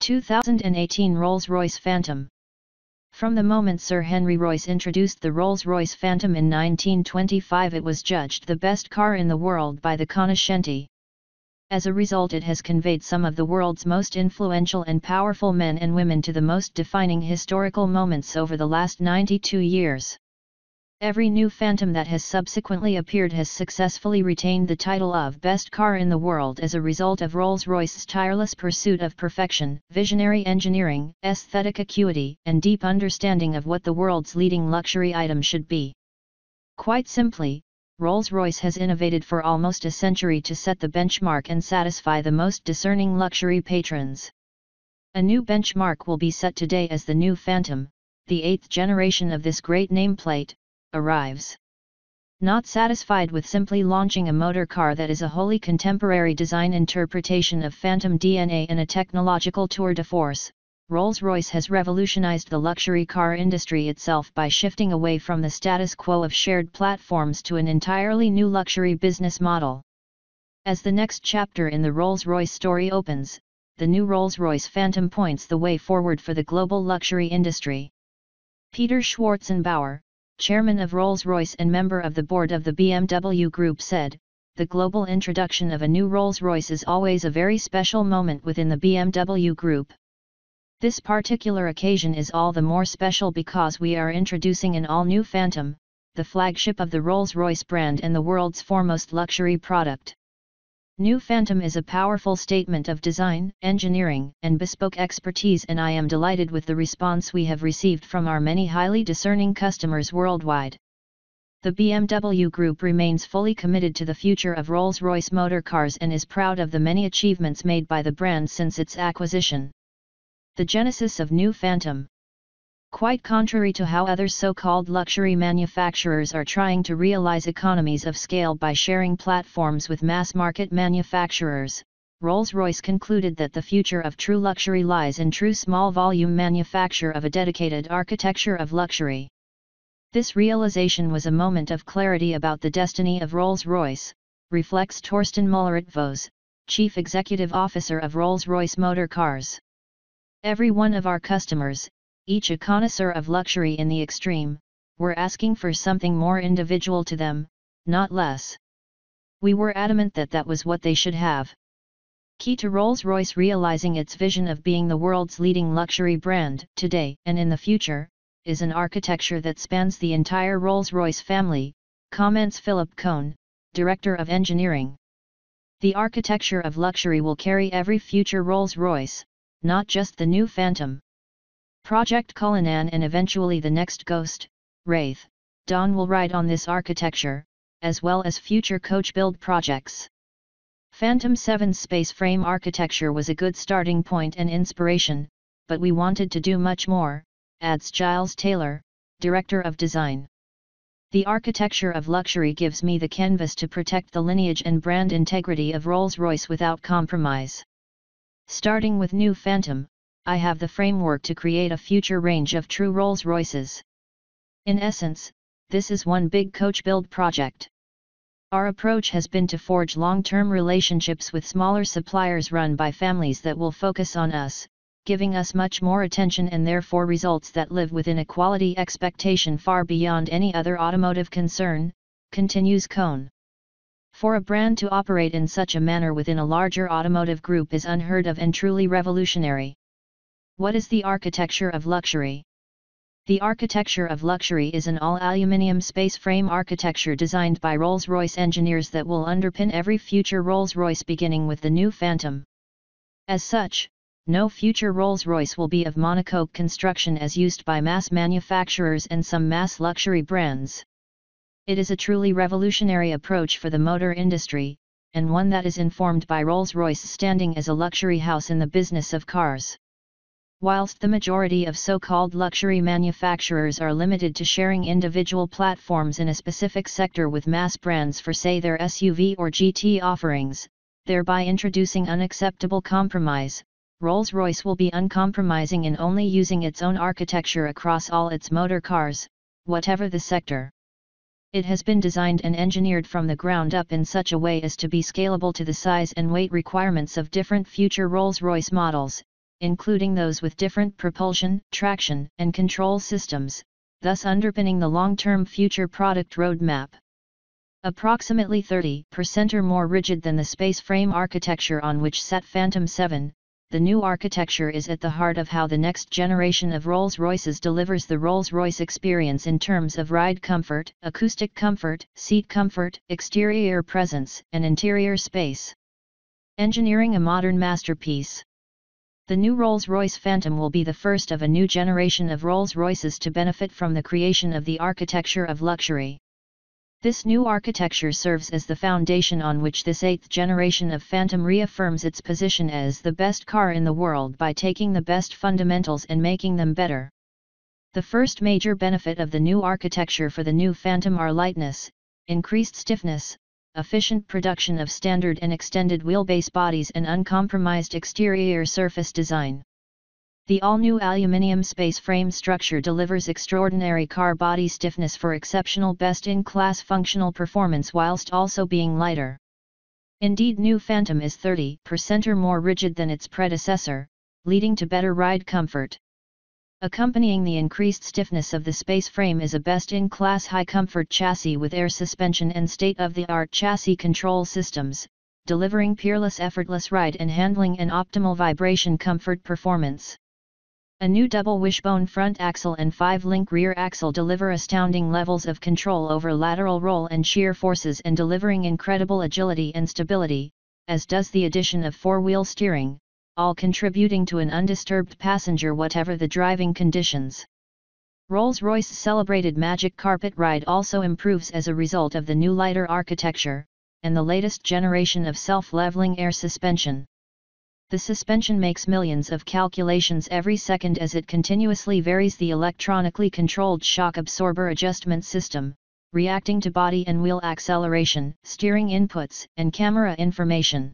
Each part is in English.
2018 Rolls-Royce Phantom From the moment Sir Henry Royce introduced the Rolls-Royce Phantom in 1925 it was judged the best car in the world by the cognoscenti. As a result it has conveyed some of the world's most influential and powerful men and women to the most defining historical moments over the last 92 years. Every new Phantom that has subsequently appeared has successfully retained the title of Best Car in the World as a result of Rolls-Royce's tireless pursuit of perfection, visionary engineering, aesthetic acuity, and deep understanding of what the world's leading luxury item should be. Quite simply, Rolls-Royce has innovated for almost a century to set the benchmark and satisfy the most discerning luxury patrons. A new benchmark will be set today as the new Phantom, the eighth generation of this great nameplate, arrives. Not satisfied with simply launching a motor car that is a wholly contemporary design interpretation of Phantom DNA and a technological tour de force, Rolls-Royce has revolutionized the luxury car industry itself by shifting away from the status quo of shared platforms to an entirely new luxury business model. As the next chapter in the Rolls-Royce story opens, the new Rolls-Royce Phantom points the way forward for the global luxury industry. Peter Schwarzenbauer, chairman of Rolls-Royce and member of the board of the BMW Group said, the global introduction of a new Rolls-Royce is always a very special moment within the BMW Group. This particular occasion is all the more special because we are introducing an all-new Phantom, the flagship of the Rolls-Royce brand and the world's foremost luxury product. New Phantom is a powerful statement of design, engineering, and bespoke expertise and I am delighted with the response we have received from our many highly discerning customers worldwide. The BMW Group remains fully committed to the future of Rolls-Royce motor cars and is proud of the many achievements made by the brand since its acquisition. The genesis of New Phantom Quite contrary to how other so-called luxury manufacturers are trying to realize economies of scale by sharing platforms with mass-market manufacturers, Rolls-Royce concluded that the future of true luxury lies in true small-volume manufacture of a dedicated architecture of luxury. This realization was a moment of clarity about the destiny of Rolls-Royce, reflects Torsten Müller-Ötvös, Chief Executive Officer of Rolls-Royce Motor Cars. Every one of our customers, each a connoisseur of luxury in the extreme, were asking for something more individual to them, not less. We were adamant that that was what they should have. Key to Rolls-Royce realizing its vision of being the world's leading luxury brand, today and in the future, is an architecture that spans the entire Rolls-Royce family, comments Philip Koehn, Director of Engineering. The architecture of luxury will carry every future Rolls-Royce, not just the new Phantom. Project Cullinan and eventually the next Ghost, Wraith, Dawn will ride on this architecture, as well as future coach build projects. Phantom 7's space frame architecture was a good starting point and inspiration, but we wanted to do much more, adds Giles Taylor, Director of Design. The architecture of luxury gives me the canvas to protect the lineage and brand integrity of Rolls-Royce without compromise. Starting with new Phantom, I have the framework to create a future range of true Rolls-Royces. In essence, this is one big coach build project. Our approach has been to forge long-term relationships with smaller suppliers run by families that will focus on us, giving us much more attention and therefore results that live within a quality expectation far beyond any other automotive concern, continues Koehn. For a brand to operate in such a manner within a larger automotive group is unheard of and truly revolutionary. What is the architecture of luxury? The architecture of luxury is an all-aluminium space frame architecture designed by Rolls-Royce engineers that will underpin every future Rolls-Royce beginning with the new Phantom. As such, no future Rolls-Royce will be of monocoque construction as used by mass manufacturers and some mass luxury brands. It is a truly revolutionary approach for the motor industry, and one that is informed by Rolls-Royce standing as a luxury house in the business of cars. Whilst the majority of so-called luxury manufacturers are limited to sharing individual platforms in a specific sector with mass brands for say their SUV or GT offerings, thereby introducing unacceptable compromise, Rolls-Royce will be uncompromising in only using its own architecture across all its motor cars, whatever the sector. It has been designed and engineered from the ground up in such a way as to be scalable to the size and weight requirements of different future Rolls-Royce models, including those with different propulsion, traction, and control systems, thus underpinning the long-term future product roadmap. Approximately 30% or more rigid than the space frame architecture on which sat Phantom 7, the new architecture is at the heart of how the next generation of Rolls-Royces delivers the Rolls-Royce experience in terms of ride comfort, acoustic comfort, seat comfort, exterior presence, and interior space. Engineering a modern masterpiece. The new Rolls-Royce Phantom will be the first of a new generation of Rolls-Royces to benefit from the creation of the architecture of luxury. This new architecture serves as the foundation on which this eighth generation of Phantom reaffirms its position as the best car in the world by taking the best fundamentals and making them better. The first major benefit of the new architecture for the new Phantom are lightness, increased stiffness, efficient production of standard and extended wheelbase bodies and uncompromised exterior surface design. The all-new aluminium space frame structure delivers extraordinary car body stiffness for exceptional best-in-class functional performance whilst also being lighter. Indeed new Phantom is 30% or more rigid than its predecessor, leading to better ride comfort. Accompanying the increased stiffness of the space frame is a best-in-class high-comfort chassis with air suspension and state-of-the-art chassis control systems, delivering peerless effortless ride and handling and optimal vibration comfort performance. A new double wishbone front axle and 5-link rear axle deliver astounding levels of control over lateral roll and shear forces and delivering incredible agility and stability, as does the addition of four-wheel steering, all contributing to an undisturbed passenger whatever the driving conditions. Rolls-Royce celebrated Magic Carpet Ride also improves as a result of the new lighter architecture, and the latest generation of self-leveling air suspension. The suspension makes millions of calculations every second as it continuously varies the electronically controlled shock absorber adjustment system, reacting to body and wheel acceleration, steering inputs, and camera information.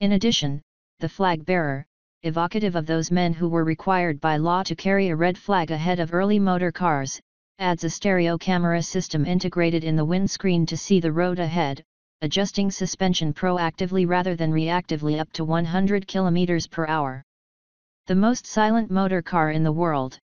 In addition, the flag bearer, evocative of those men who were required by law to carry a red flag ahead of early motor cars, adds a stereo camera system integrated in the windscreen to see the road ahead, adjusting suspension proactively rather than reactively up to 100 km per hour. The most silent motor car in the world.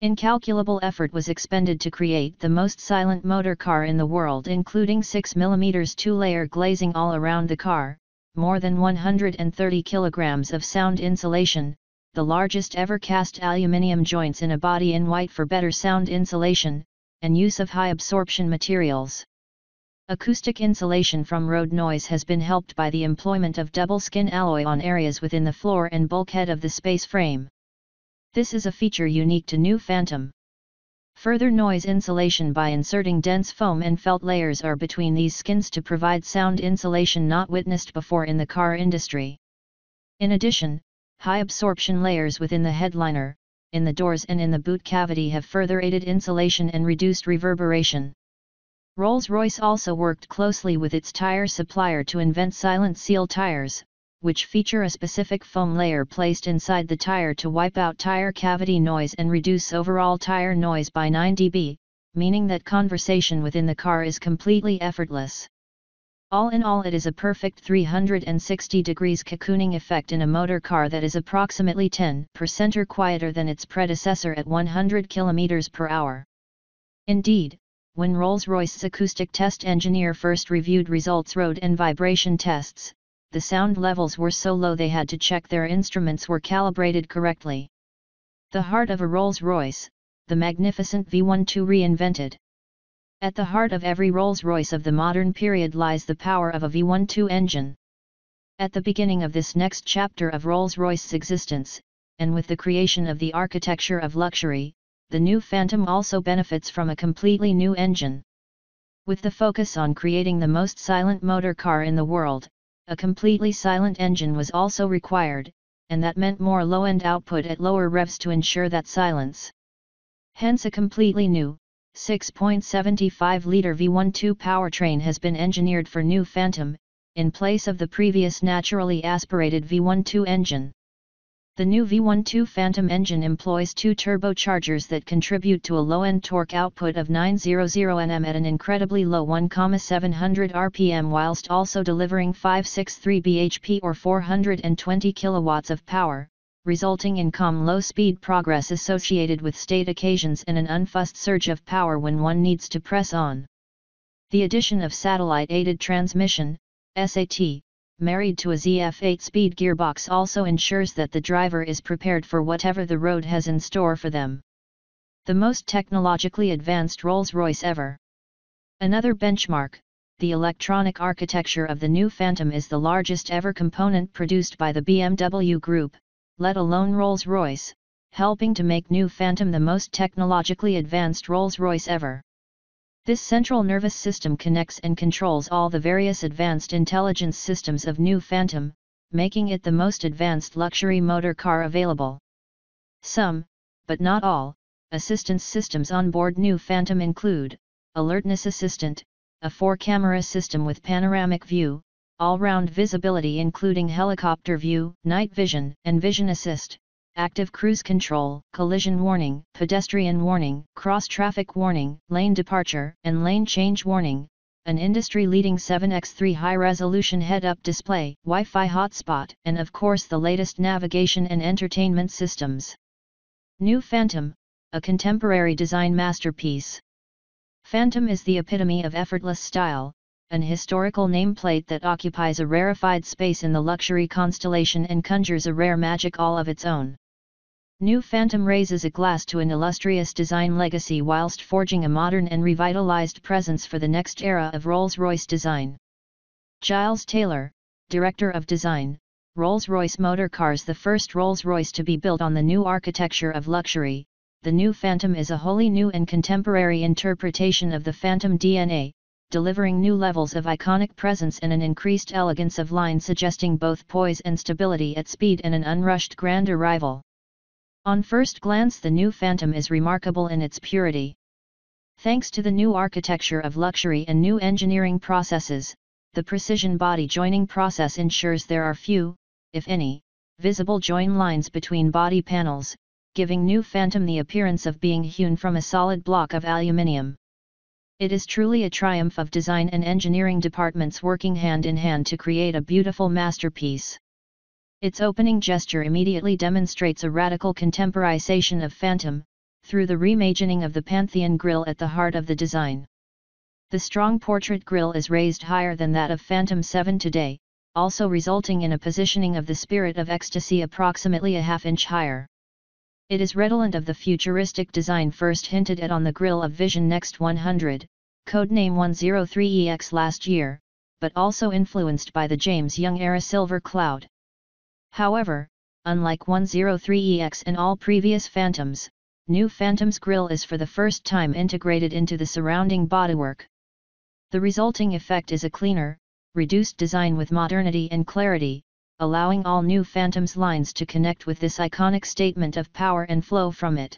Incalculable effort was expended to create the most silent motor car in the world including 6mm two-layer glazing all around the car, more than 130 kilograms of sound insulation, the largest ever cast aluminium joints in a body in white for better sound insulation, and use of high absorption materials. Acoustic insulation from road noise has been helped by the employment of double skin alloy on areas within the floor and bulkhead of the space frame. This is a feature unique to new Phantom. Further noise insulation by inserting dense foam and felt layers are between these skins to provide sound insulation not witnessed before in the car industry. In addition, high absorption layers within the headliner, in the doors and in the boot cavity have further aided insulation and reduced reverberation. Rolls-Royce also worked closely with its tire supplier to invent silent seal tires, which feature a specific foam layer placed inside the tire to wipe out tire cavity noise and reduce overall tire noise by 9 dB, meaning that conversation within the car is completely effortless. All in all it is a perfect 360 degrees cocooning effect in a motor car that is approximately 10% or quieter than its predecessor at 100 km per hour. Indeed, when Rolls-Royce's acoustic test engineer first reviewed results road and vibration tests, the sound levels were so low they had to check their instruments were calibrated correctly. The heart of a Rolls-Royce, the magnificent V12 reinvented. At the heart of every Rolls-Royce of the modern period lies the power of a V12 engine. At the beginning of this next chapter of Rolls-Royce's existence, and with the creation of the architecture of luxury, the new Phantom also benefits from a completely new engine. With the focus on creating the most silent motor car in the world, a completely silent engine was also required, and that meant more low-end output at lower revs to ensure that silence. Hence a completely new, 6.75-litre V12 powertrain has been engineered for new Phantom, in place of the previous naturally aspirated V12 engine. The new V12 Phantom engine employs two turbochargers that contribute to a low-end torque output of 900 Nm at an incredibly low 1,700 rpm whilst also delivering 563 bhp or 420 kW of power, resulting in calm low-speed progress associated with state occasions and an unfussed surge of power when one needs to press on. The addition of satellite-aided transmission, SAT, married to a ZF8 speed gearbox also ensures that the driver is prepared for whatever the road has in store for them. The most technologically advanced Rolls-Royce ever. Another benchmark, the electronic architecture of the new Phantom is the largest ever component produced by the BMW Group, let alone Rolls-Royce, helping to make new Phantom the most technologically advanced Rolls-Royce ever. This central nervous system connects and controls all the various advanced intelligence systems of new Phantom, making it the most advanced luxury motor car available. Some, but not all, assistance systems on board new Phantom include, Alertness Assistant, a four-camera system with panoramic view, all-round visibility including helicopter view, night vision, and vision assist, active cruise control, collision warning, pedestrian warning, cross-traffic warning, lane departure, and lane change warning, an industry-leading 7x3 high-resolution head-up display, Wi-Fi hotspot, and of course the latest navigation and entertainment systems. New Phantom, a contemporary design masterpiece. Phantom is the epitome of effortless style, an historical nameplate that occupies a rarefied space in the luxury constellation and conjures a rare magic all of its own. New Phantom raises a glass to an illustrious design legacy whilst forging a modern and revitalized presence for the next era of Rolls-Royce design. Giles Taylor, Director of Design, Rolls-Royce Motor Cars the first Rolls-Royce to be built on the new architecture of luxury, the new Phantom is a wholly new and contemporary interpretation of the Phantom DNA, delivering new levels of iconic presence and an increased elegance of line suggesting both poise and stability at speed and an unrushed grand arrival. On first glance the new Phantom is remarkable in its purity. Thanks to the new architecture of luxury and new engineering processes, the precision body joining process ensures there are few, if any, visible join lines between body panels, giving new Phantom the appearance of being hewn from a solid block of aluminium. It is truly a triumph of design and engineering departments working hand in hand to create a beautiful masterpiece. Its opening gesture immediately demonstrates a radical contemporization of Phantom, through the reimagining of the Pantheon grille at the heart of the design. The strong portrait grille is raised higher than that of Phantom 7 today, also resulting in a positioning of the Spirit of Ecstasy approximately a half inch higher. It is redolent of the futuristic design first hinted at on the grille of Vision Next 100, codename 103EX last year, but also influenced by the James Young era Silver Cloud. However, unlike 103EX and all previous Phantoms, new Phantom's grille is for the first time integrated into the surrounding bodywork. The resulting effect is a cleaner, reduced design with modernity and clarity, allowing all new Phantom's lines to connect with this iconic statement of power and flow from it.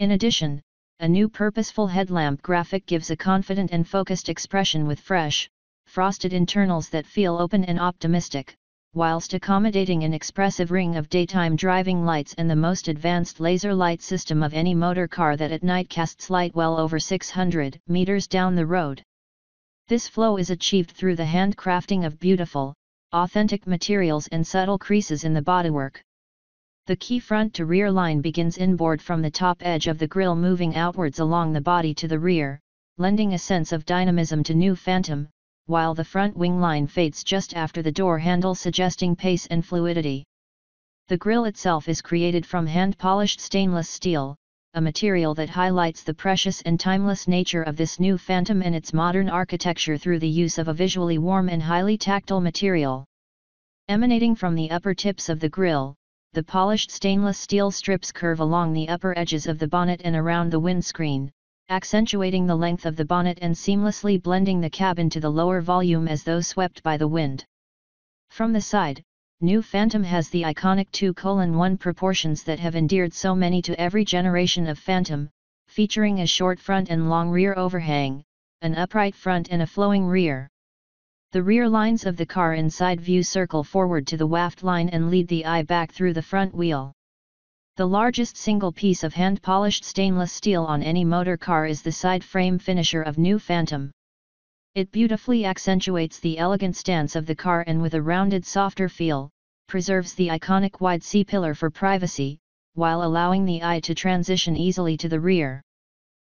In addition, a new purposeful headlamp graphic gives a confident and focused expression with fresh, frosted internals that feel open and optimistic, whilst accommodating an expressive ring of daytime driving lights and the most advanced laser light system of any motor car that at night casts light well over 600 meters down the road. This flow is achieved through the handcrafting of beautiful, authentic materials and subtle creases in the bodywork. The key front to rear line begins inboard from the top edge of the grille moving outwards along the body to the rear, lending a sense of dynamism to new Phantom, while the front wing line fades just after the door handle suggesting pace and fluidity. The grille itself is created from hand-polished stainless steel, a material that highlights the precious and timeless nature of this new Phantom and its modern architecture through the use of a visually warm and highly tactile material. Emanating from the upper tips of the grille, the polished stainless steel strips curve along the upper edges of the bonnet and around the windscreen, accentuating the length of the bonnet and seamlessly blending the cab into the lower volume as though swept by the wind. From the side, New Phantom has the iconic 2-1 proportions that have endeared so many to every generation of Phantom, featuring a short front and long rear overhang, an upright front and a flowing rear. The rear lines of the car inside view circle forward to the waft line and lead the eye back through the front wheel. The largest single piece of hand-polished stainless steel on any motor car is the side frame finisher of New Phantom. It beautifully accentuates the elegant stance of the car and with a rounded softer feel, preserves the iconic wide C-pillar for privacy, while allowing the eye to transition easily to the rear.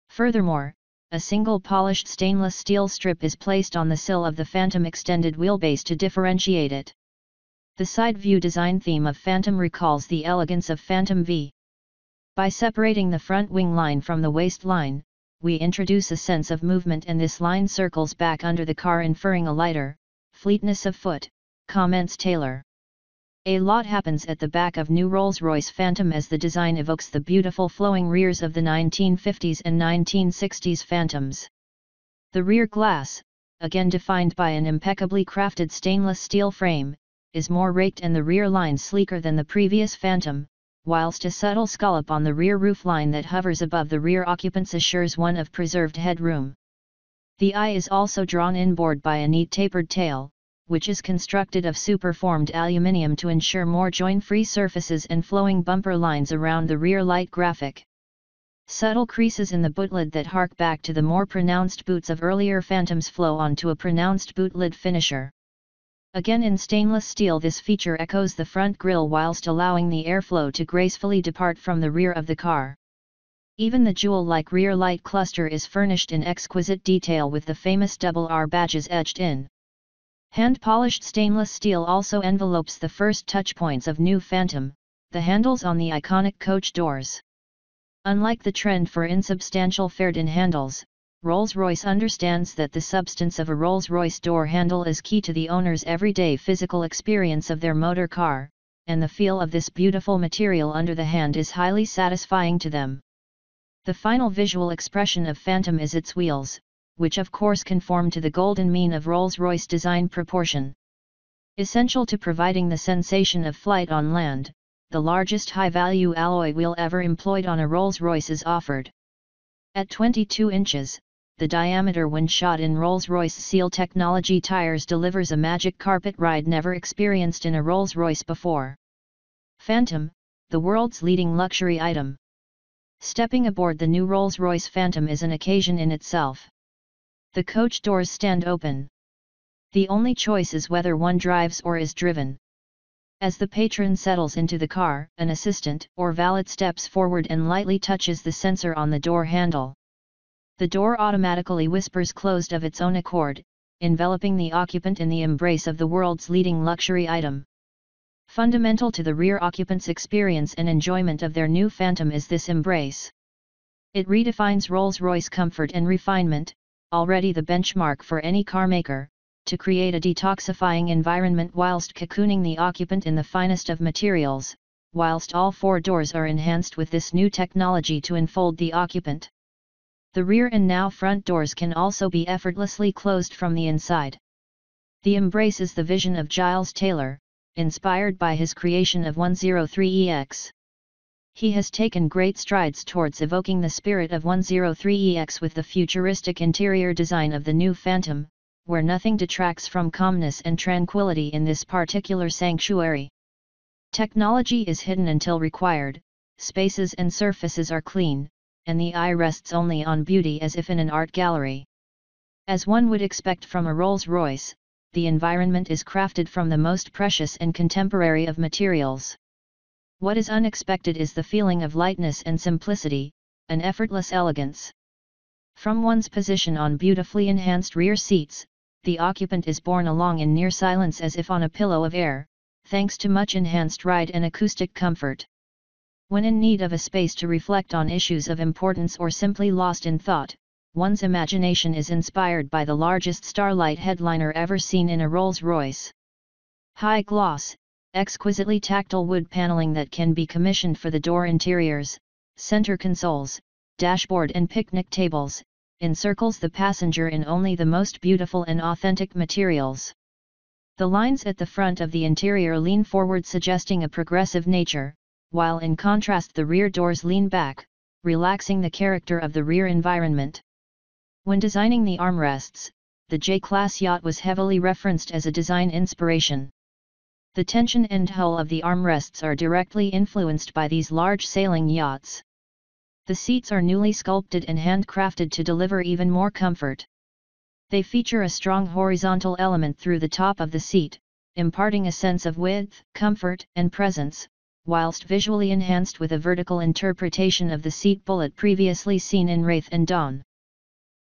Furthermore, a single polished stainless steel strip is placed on the sill of the Phantom extended wheelbase to differentiate it. The side view design theme of Phantom recalls the elegance of Phantom V. By separating the front wing line from the waist line, we introduce a sense of movement and this line circles back under the car inferring a lighter, fleetness of foot, comments Taylor. A lot happens at the back of new Rolls-Royce Phantom as the design evokes the beautiful flowing rears of the 1950s and 1960s Phantoms. The rear glass, again defined by an impeccably crafted stainless steel frame, is more raked and the rear line sleeker than the previous Phantom, whilst a subtle scallop on the rear roof line that hovers above the rear occupants assures one of preserved headroom. The eye is also drawn inboard by a neat tapered tail, which is constructed of superformed aluminium to ensure more join-free surfaces and flowing bumper lines around the rear light graphic. Subtle creases in the bootlid that hark back to the more pronounced boots of earlier Phantoms flow onto a pronounced bootlid finisher. Again in stainless steel this feature echoes the front grille whilst allowing the airflow to gracefully depart from the rear of the car. Even the jewel-like rear light cluster is furnished in exquisite detail with the famous double R badges etched in. Hand-polished stainless steel also envelopes the first touchpoints of new Phantom, the handles on the iconic coach doors. Unlike the trend for insubstantial fared-in handles, Rolls-Royce understands that the substance of a Rolls-Royce door handle is key to the owner's everyday physical experience of their motor car, and the feel of this beautiful material under the hand is highly satisfying to them. The final visual expression of Phantom is its wheels, which of course conform to the golden mean of Rolls-Royce design proportion. Essential to providing the sensation of flight on land, the largest high-value alloy wheel ever employed on a Rolls-Royce is offered. At 22 inches, the diameter when shot in Rolls-Royce Seal technology tires delivers a magic carpet ride never experienced in a Rolls-Royce before. Phantom, the world's leading luxury item. Stepping aboard the new Rolls-Royce Phantom is an occasion in itself. The coach doors stand open. The only choice is whether one drives or is driven. As the patron settles into the car, an assistant or valet steps forward and lightly touches the sensor on the door handle. The door automatically whispers closed of its own accord, enveloping the occupant in the embrace of the world's leading luxury item. Fundamental to the rear occupant's experience and enjoyment of their new Phantom is this embrace. It redefines Rolls-Royce comfort and refinement, already the benchmark for any carmaker, to create a detoxifying environment whilst cocooning the occupant in the finest of materials, whilst all four doors are enhanced with this new technology to enfold the occupant. The rear and now front doors can also be effortlessly closed from the inside. The Embrace is the vision of Giles Taylor, inspired by his creation of 103EX. He has taken great strides towards evoking the spirit of 103EX with the futuristic interior design of the new Phantom, where nothing detracts from calmness and tranquility in this particular sanctuary. Technology is hidden until required, spaces and surfaces are clean, and the eye rests only on beauty as if in an art gallery. As one would expect from a Rolls-Royce, the environment is crafted from the most precious and contemporary of materials. What is unexpected is the feeling of lightness and simplicity, an effortless elegance. From one's position on beautifully enhanced rear seats, the occupant is borne along in near silence as if on a pillow of air, thanks to much enhanced ride and acoustic comfort. When in need of a space to reflect on issues of importance or simply lost in thought, one's imagination is inspired by the largest starlight headliner ever seen in a Rolls-Royce. High gloss, exquisitely tactile wood paneling that can be commissioned for the door interiors, center consoles, dashboard and picnic tables, encircles the passenger in only the most beautiful and authentic materials. The lines at the front of the interior lean forward suggesting a progressive nature, while in contrast the rear doors lean back, relaxing the character of the rear environment. When designing the armrests, the J-class yacht was heavily referenced as a design inspiration. The tension and hull of the armrests are directly influenced by these large sailing yachts. The seats are newly sculpted and handcrafted to deliver even more comfort. They feature a strong horizontal element through the top of the seat, imparting a sense of width, comfort, and presence, whilst visually enhanced with a vertical interpretation of the seat bullet previously seen in Wraith and Dawn.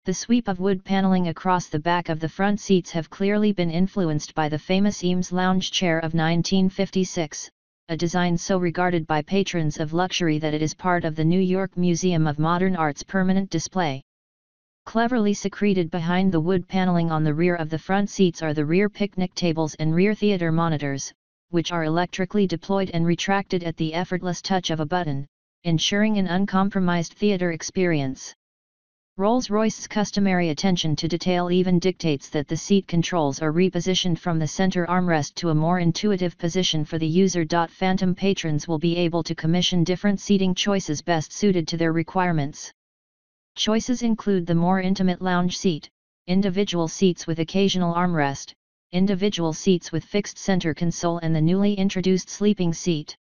The sweep of wood paneling across the back of the front seats have clearly been influenced by the famous Eames lounge chair of 1956, a design so regarded by patrons of luxury that it is part of the New York Museum of Modern Art's permanent display. Cleverly secreted behind the wood paneling on the rear of the front seats are the rear picnic tables and rear theater monitors, which are electrically deployed and retracted at the effortless touch of a button, ensuring an uncompromised theater experience. Rolls-Royce's customary attention to detail even dictates that the seat controls are repositioned from the center armrest to a more intuitive position for the user. Phantom patrons will be able to commission different seating choices best suited to their requirements. Choices include the more intimate lounge seat, individual seats with occasional armrest, individual seats with fixed center console and the newly introduced sleeping seat.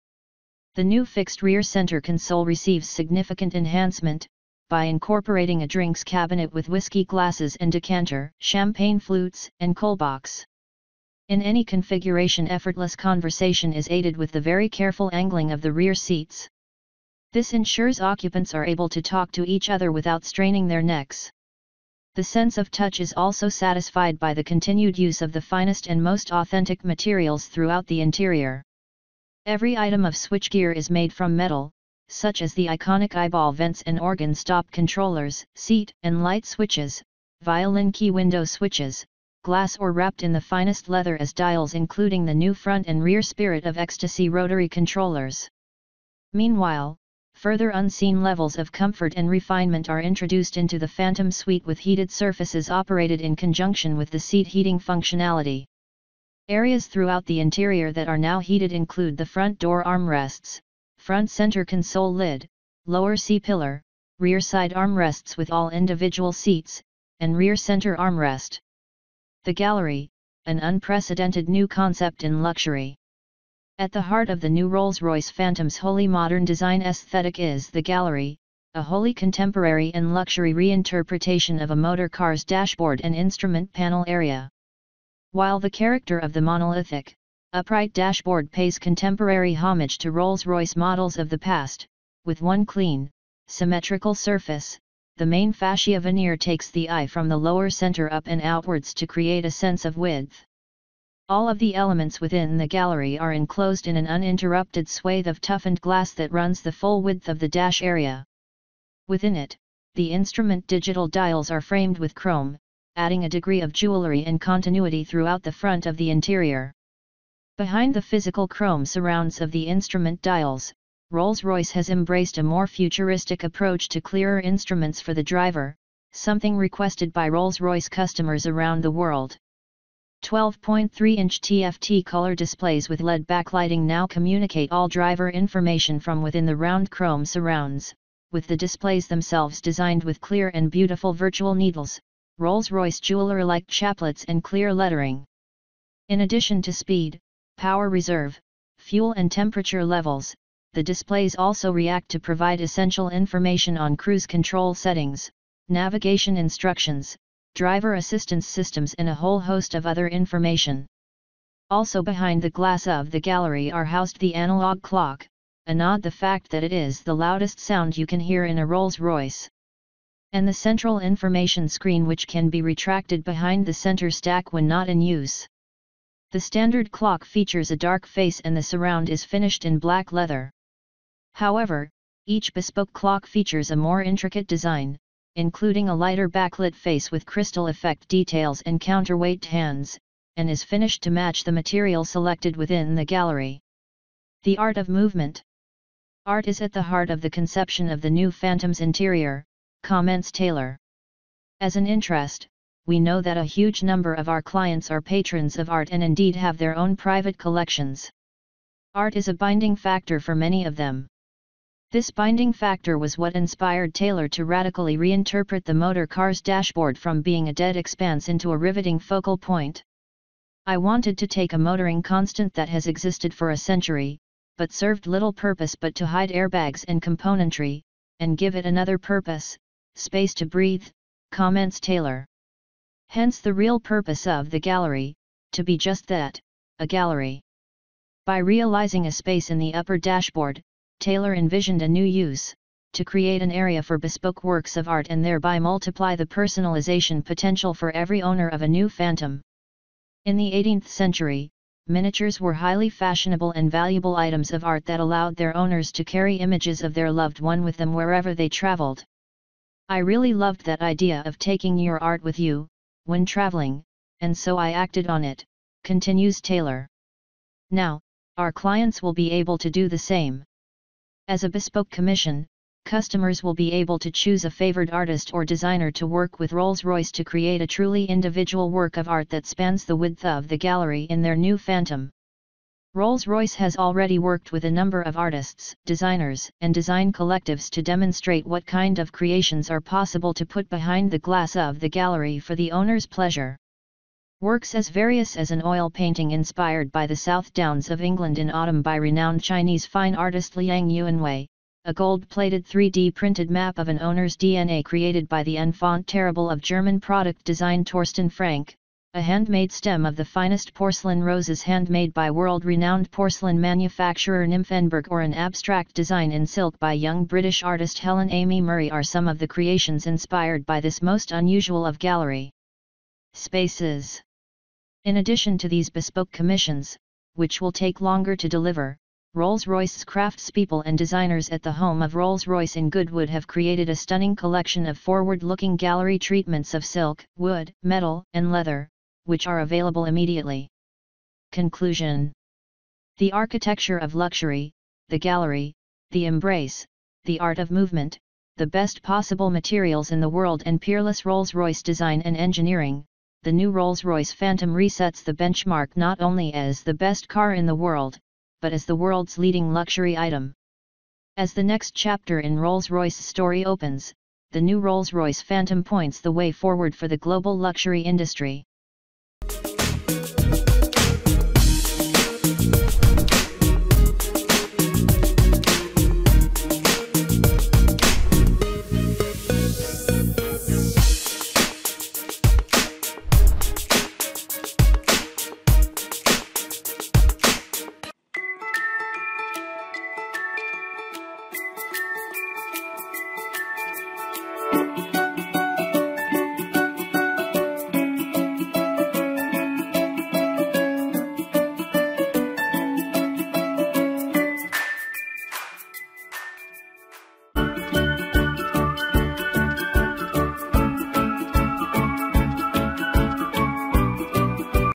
The new fixed rear center console receives significant enhancement, by incorporating a drinks cabinet with whiskey glasses and decanter, champagne flutes, and coal box. In any configuration effortless conversation is aided with the very careful angling of the rear seats. This ensures occupants are able to talk to each other without straining their necks. The sense of touch is also satisfied by the continued use of the finest and most authentic materials throughout the interior. Every item of switchgear is made from metal, such as the iconic eyeball vents and organ stop controllers, seat and light switches, violin key window switches, glass or wrapped in the finest leather as dials including the new front and rear Spirit of Ecstasy rotary controllers. Meanwhile, further unseen levels of comfort and refinement are introduced into the Phantom Suite with heated surfaces operated in conjunction with the seat heating functionality. Areas throughout the interior that are now heated include the front door armrests, front center console lid, lower C-pillar, rear side armrests with all individual seats, and rear center armrest. The Gallery, an unprecedented new concept in luxury. At the heart of the new Rolls-Royce Phantom's wholly modern design aesthetic is the Gallery, a wholly contemporary and luxury reinterpretation of a motor car's dashboard and instrument panel area. While the character of the monolithic, upright dashboard pays contemporary homage to Rolls-Royce models of the past, with one clean, symmetrical surface, the main fascia veneer takes the eye from the lower center up and outwards to create a sense of width. All of the elements within the gallery are enclosed in an uninterrupted swathe of toughened glass that runs the full width of the dash area. Within it, the instrument digital dials are framed with chrome, adding a degree of jewelry and continuity throughout the front of the interior. Behind the physical chrome surrounds of the instrument dials, Rolls-Royce has embraced a more futuristic approach to clearer instruments for the driver, something requested by Rolls-Royce customers around the world. 12.3-inch TFT color displays with LED backlighting now communicate all driver information from within the round chrome surrounds, with the displays themselves designed with clear and beautiful virtual needles, Rolls-Royce jeweler-like chaplets and clear lettering. In addition to speed, power reserve, fuel and temperature levels, the displays also react to provide essential information on cruise control settings, navigation instructions, driver assistance systems and a whole host of other information. Also behind the glass of the gallery are housed the analog clock, a nod the fact that it is the loudest sound you can hear in a Rolls-Royce. And the central information screen which can be retracted behind the center stack when not in use. The standard clock features a dark face and the surround is finished in black leather. However, each bespoke clock features a more intricate design, including a lighter backlit face with crystal effect details and counterweight hands, and is finished to match the material selected within the gallery. The art of movement. Art is at the heart of the conception of the new Phantom's interior, comments Taylor. As an interest, we know that a huge number of our clients are patrons of art and indeed have their own private collections. Art is a binding factor for many of them. This binding factor was what inspired Taylor to radically reinterpret the motor car's dashboard from being a dead expanse into a riveting focal point. I wanted to take a motoring constant that has existed for a century, but served little purpose but to hide airbags and componentry, and give it another purpose, space to breathe, comments Taylor. Hence the real purpose of the gallery, to be just that, a gallery. By realizing a space in the upper dashboard, Taylor envisioned a new use, to create an area for bespoke works of art and thereby multiply the personalization potential for every owner of a new Phantom. In the 18th century, miniatures were highly fashionable and valuable items of art that allowed their owners to carry images of their loved one with them wherever they traveled. I really loved that idea of taking your art with you, when traveling, and so I acted on it, continues Taylor. Now, our clients will be able to do the same. As a bespoke commission, customers will be able to choose a favored artist or designer to work with Rolls-Royce to create a truly individual work of art that spans the width of the gallery in their new Phantom. Rolls-Royce has already worked with a number of artists, designers, and design collectives to demonstrate what kind of creations are possible to put behind the glass of the gallery for the owner's pleasure. Works as various as an oil painting inspired by the South Downs of England in autumn by renowned Chinese fine artist Liang Yuanwei, a gold-plated 3D printed map of an owner's DNA created by the enfant terrible of German product design Torsten Frank, a handmade stem of the finest porcelain roses handmade by world-renowned porcelain manufacturer Nymphenburg or an abstract design in silk by young British artist Helen Amy Murray are some of the creations inspired by this most unusual of gallery spaces. In addition to these bespoke commissions, which will take longer to deliver, Rolls-Royce's craftspeople and designers at the home of Rolls-Royce in Goodwood have created a stunning collection of forward-looking gallery treatments of silk, wood, metal, and leather, which are available immediately. Conclusion The architecture of luxury, the gallery, the embrace, the art of movement, the best possible materials in the world and peerless Rolls-Royce design and engineering, the new Rolls-Royce Phantom resets the benchmark not only as the best car in the world, but as the world's leading luxury item. As the next chapter in Rolls-Royce's story opens, the new Rolls-Royce Phantom points the way forward for the global luxury industry.